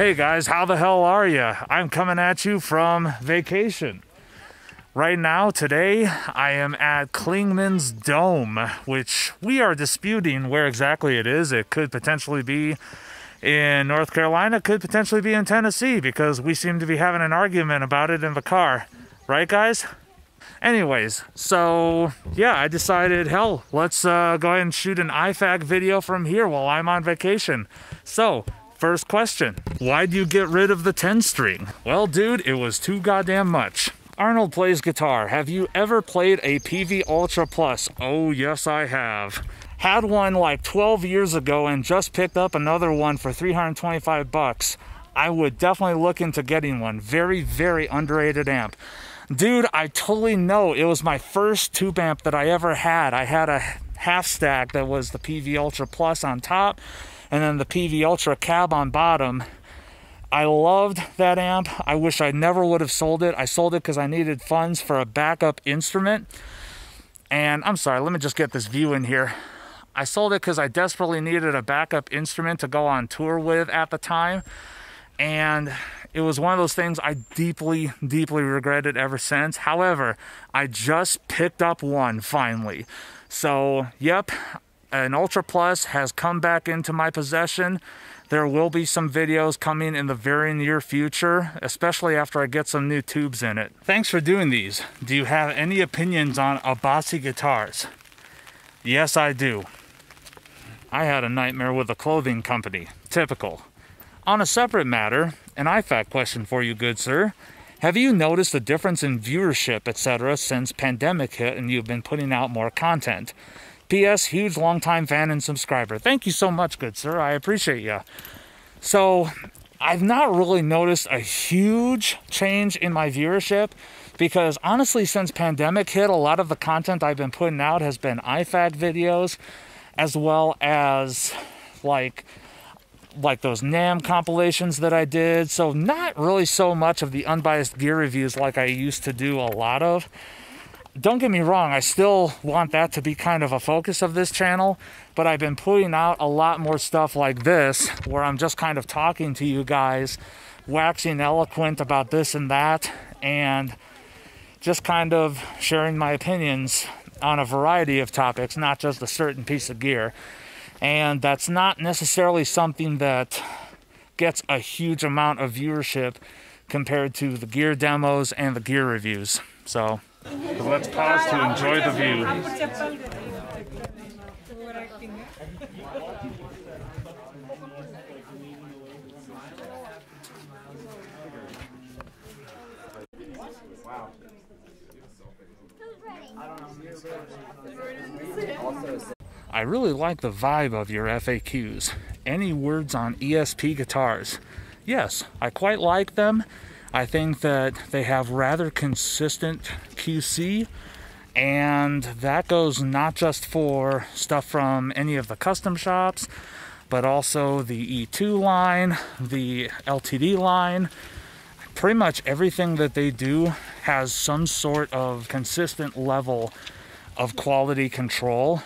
Hey guys, how the hell are you? I'm coming at you from vacation. Right now, today, I am at Clingman's Dome, which we are disputing where exactly it is. It could potentially be in North Carolina, could potentially be in Tennessee, because we seem to be having an argument about it in the car. Right, guys? Anyways, so yeah, I decided, hell, let's uh, go ahead and shoot an IFAQ video from here while I'm on vacation. So, first question Why do you get rid of the 10 string? Well, dude, it was too goddamn much. Arnold plays guitar. Have you ever played a Peavey Ultra Plus? Oh, yes, I have. Had one like 12 years ago and just picked up another one for 325 bucks. I would definitely look into getting one. Very, very underrated amp. Dude, I totally know. It was my first tube amp that I ever had. I had a half stack that was the Peavey Ultra Plus on top and then the Peavey Ultra cab on bottom I loved that amp. I wish I never would have sold it. I sold it because I needed funds for a backup instrument. And I'm sorry, let me just get this view in here. I sold it because I desperately needed a backup instrument to go on tour with at the time. And it was one of those things I deeply, deeply regretted ever since. However, I just picked up one finally. So, yep, an Ultra Plus has come back into my possession. There will be some videos coming in the very near future, especially after I get some new tubes in it. Thanks for doing these. Do you have any opinions on Abasi guitars? Yes, I do. I had a nightmare with a clothing company. Typical. On a separate matter, an IFAQ question for you, good sir. Have you noticed the difference in viewership, etc., since pandemic hit and you've been putting out more content? P.S. Huge longtime fan and subscriber. Thank you so much, good sir. I appreciate you. So, I've not really noticed a huge change in my viewership because honestly, since pandemic hit, a lot of the content I've been putting out has been IFAQ videos, as well as like like those NAM compilations that I did. So not really so much of the unbiased gear reviews like I used to do a lot of don't get me wrong, I still want that to be kind of a focus of this channel, but I've been putting out a lot more stuff like this where I'm just kind of talking to you guys, waxing eloquent about this and that, and just kind of sharing my opinions on a variety of topics, not just a certain piece of gear. And that's not necessarily something that gets a huge amount of viewership compared to the gear demos and the gear reviews. So, let's pause to enjoy the view. I really like the vibe of your FAQs. Any words on ESP guitars? Yes, I quite like them. I think that they have rather consistent QC, and that goes not just for stuff from any of the custom shops, but also the E-II line, the LTD line. Pretty much everything that they do has some sort of consistent level of quality control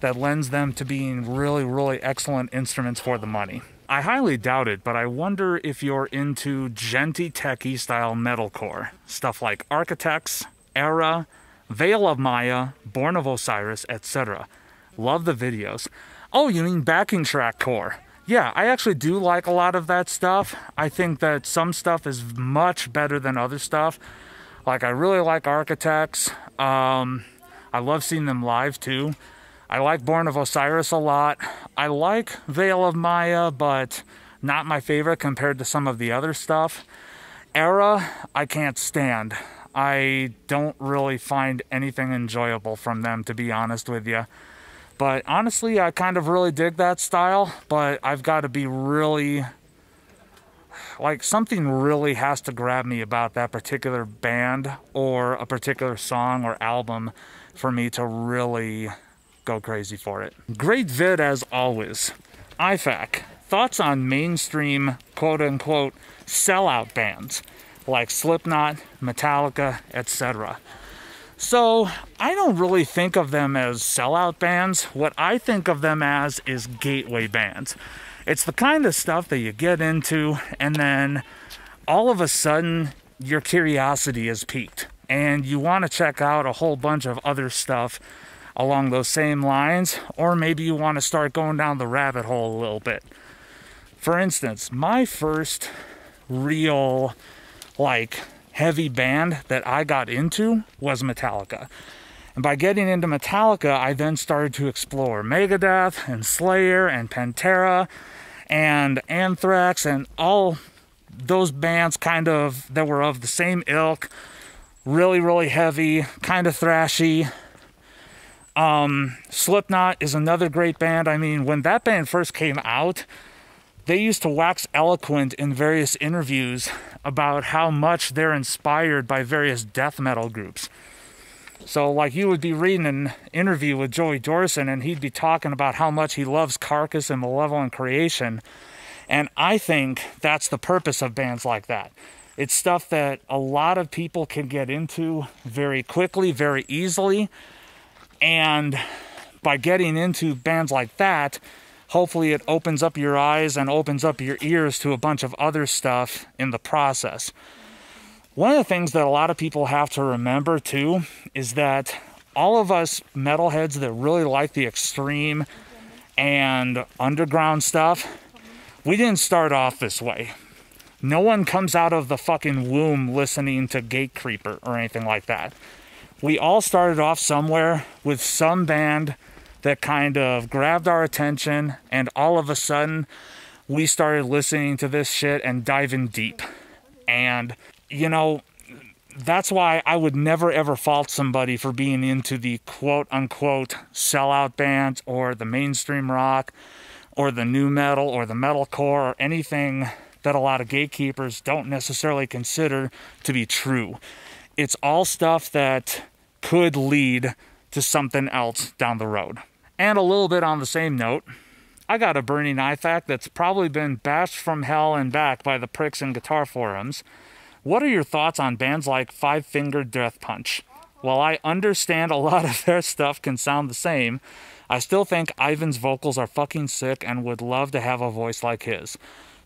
that lends them to being really, really excellent instruments for the money. I highly doubt it, but I wonder if you're into djenty techie style metalcore. Stuff like Architects, Erra, Veil of Maya, Born of Osiris, etc. Love the videos. Oh, you mean backing track core? Yeah, I actually do like a lot of that stuff. I think that some stuff is much better than other stuff. Like, I really like Architects. Um, I love seeing them live too. I like Born of Osiris a lot. I like Veil of Maya, but not my favorite compared to some of the other stuff. Erra, I can't stand. I don't really find anything enjoyable from them, to be honest with you. But honestly, I kind of really dig that style, but I've got to be really. Like, something really has to grab me about that particular band or a particular song or album for me to really go crazy for it. Great vid as always. IFAQ, thoughts on mainstream quote unquote sellout bands like Slipknot, Metallica, etc. So I don't really think of them as sellout bands. What I think of them as is gateway bands. It's the kind of stuff that you get into, and then all of a sudden your curiosity is piqued, and you want to check out a whole bunch of other stuff along those same lines, or maybe you want to start going down the rabbit hole a little bit. For instance, my first real, like, heavy band that I got into was Metallica. And by getting into Metallica, I then started to explore Megadeth and Slayer and Pantera and Anthrax and all those bands kind of that were of the same ilk, really, really heavy, kind of thrashy. Um, Slipknot is another great band. I mean, when that band first came out, they used to wax eloquent in various interviews about how much they're inspired by various death metal groups. So, like, you would be reading an interview with Joey Jordison, and he'd be talking about how much he loves Carcass and Malevolent Creation. And I think that's the purpose of bands like that. It's stuff that a lot of people can get into very quickly, very easily. And by getting into bands like that, hopefully it opens up your eyes and opens up your ears to a bunch of other stuff in the process. One of the things that a lot of people have to remember too is that all of us metalheads that really like the extreme and underground stuff, we didn't start off this way. No one comes out of the fucking womb listening to Gatecreeper or anything like that. We all started off somewhere with some band that kind of grabbed our attention, and all of a sudden, we started listening to this shit and diving deep. And, you know, that's why I would never ever fault somebody for being into the quote unquote sellout bands or the mainstream rock or the nu metal or the metalcore or anything that a lot of gatekeepers don't necessarily consider to be true. It's all stuff that could lead to something else down the road. And a little bit on the same note, I got a burning IFAQ that's probably been bashed from hell and back by the pricks in guitar forums. What are your thoughts on bands like Five Finger Death Punch? While I understand a lot of their stuff can sound the same, I still think Ivan's vocals are fucking sick and would love to have a voice like his.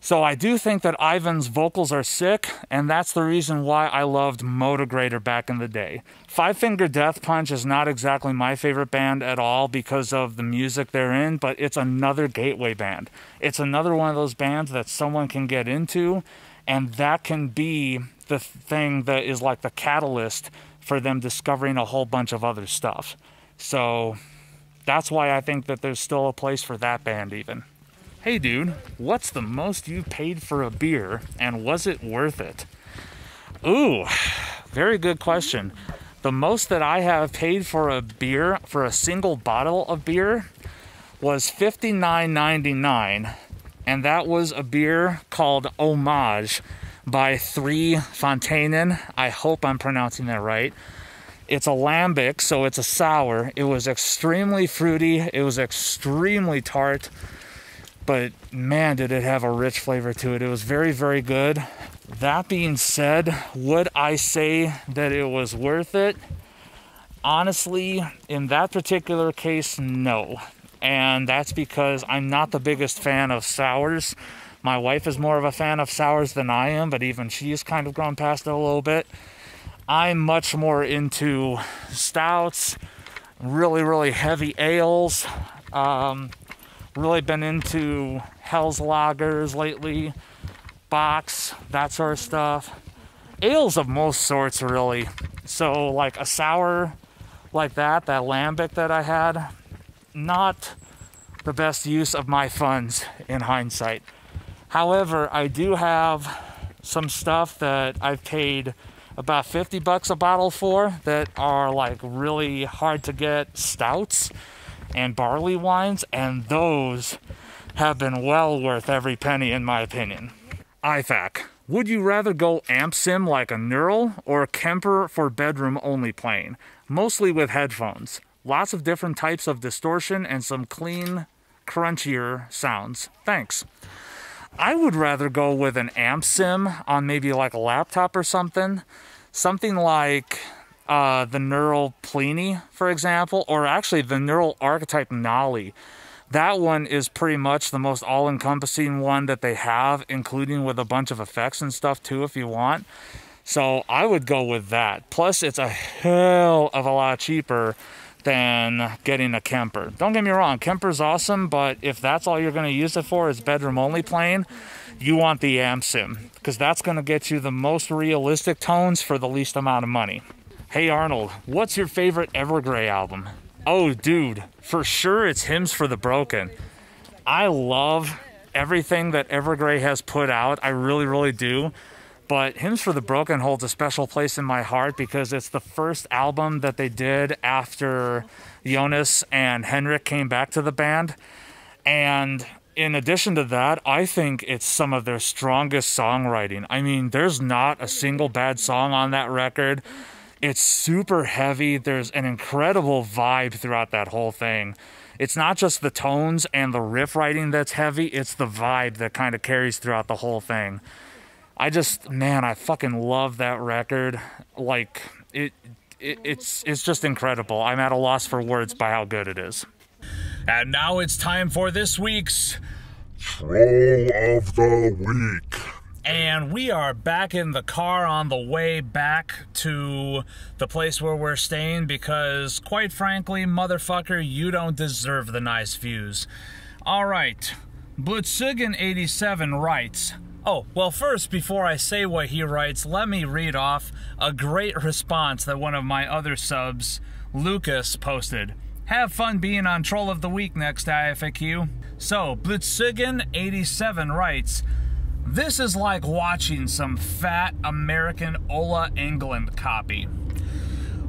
So I do think that Ivan's vocals are sick, and that's the reason why I loved Motograter back in the day. Five Finger Death Punch is not exactly my favorite band at all because of the music they're in, but it's another gateway band. It's another one of those bands that someone can get into, and that can be the thing that is like the catalyst for them discovering a whole bunch of other stuff. So that's why I think that there's still a place for that band, even. Hey dude, what's the most you paid for a beer and was it worth it? Ooh, very good question. The most that I have paid for a beer, for a single bottle of beer, was $59.99. And that was a beer called Hommage by Three Fonteinen. I hope I'm pronouncing that right. It's a lambic, so it's a sour. It was extremely fruity, it was extremely tart but man, did it have a rich flavor to it. It was very, very good. That being said, would I say that it was worth it? Honestly, in that particular case, no. And that's because I'm not the biggest fan of sours. My wife is more of a fan of sours than I am, but even she's kind of gone past it a little bit. I'm much more into stouts, really, really heavy ales. Um, really been into Helles Lagers lately, bocks, that sort of stuff. Ales of most sorts, really. So, like a sour like that, that lambic that I had, not the best use of my funds in hindsight. However, I do have some stuff that I've paid about 50 bucks a bottle for that are like really hard to get stouts and barley wines, and those have been well worth every penny, in my opinion. IFAQ. Would you rather go amp sim like a Neural or Kemper for bedroom only playing? Mostly with headphones. Lots of different types of distortion and some clean, crunchier sounds. Thanks. I would rather go with an amp sim on maybe like a laptop or something. Something like uh, the Neural Plini, for example, or actually the Neural Archetype Nolly. That one is pretty much the most all-encompassing one that they have, including with a bunch of effects and stuff too, if you want. So I would go with that. Plus, it's a hell of a lot cheaper than getting a Kemper. Don't get me wrong, Kemper's awesome, but if that's all you're going to use it for is bedroom only playing, you want the AmSim because that's going to get you the most realistic tones for the least amount of money. Hey Arnold, what's your favorite Evergrey album? Oh, dude, for sure it's Hymns for the Broken. I love everything that Evergrey has put out. I really, really do. But Hymns for the Broken holds a special place in my heart because it's the first album that they did after Jonas and Henrik came back to the band. And in addition to that, I think it's some of their strongest songwriting. I mean, there's not a single bad song on that record. It's super heavy. There's an incredible vibe throughout that whole thing. It's not just the tones and the riff writing that's heavy, it's the vibe that kind of carries throughout the whole thing. I just man, I fucking love that record. Like it, it it's it's just incredible. I'm at a loss for words by how good it is. And now it's time for this week's Troll of the Week. And we are back in the car on the way back to the place where we're staying because, quite frankly, motherfucker, you don't deserve the nice views. All right. Blutzigen87 writes Oh, well, first, before I say what he writes, let me read off a great response that one of my other subs, Lucas, posted. Have fun being on Troll of the Week next IFAQ. So, Blitzigen87 writes, This is like watching some fat American Ola Englund copy.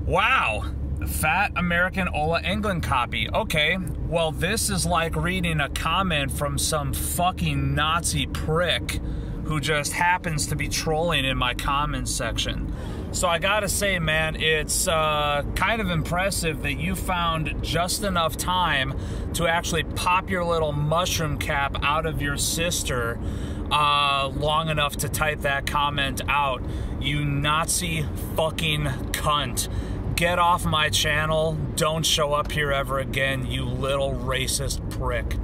Wow, fat American Ola Englund copy. Okay, well, this is like reading a comment from some fucking Nazi prick who just happens to be trolling in my comments section. So I gotta say, man, it's uh, kind of impressive that you found just enough time to actually pop your little mushroom cap out of your sister uh, long enough to type that comment out. You Nazi fucking cunt. Get off my channel. Don't show up here ever again, you little racist prick.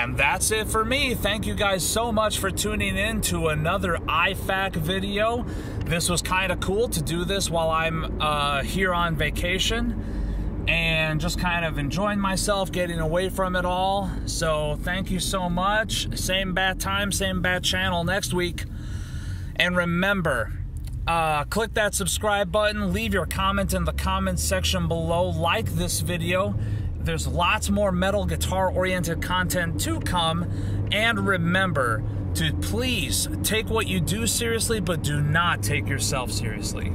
And that's it for me. Thank you guys so much for tuning in to another IFAQ video. This was kind of cool to do this while I'm uh, here on vacation and just kind of enjoying myself, getting away from it all. So thank you so much. Same bad time, same bad channel next week. And remember, uh, click that subscribe button, leave your comment in the comments section below, like this video, there's lots more metal guitar oriented content to come. And remember to please take what you do seriously, but do not take yourself seriously.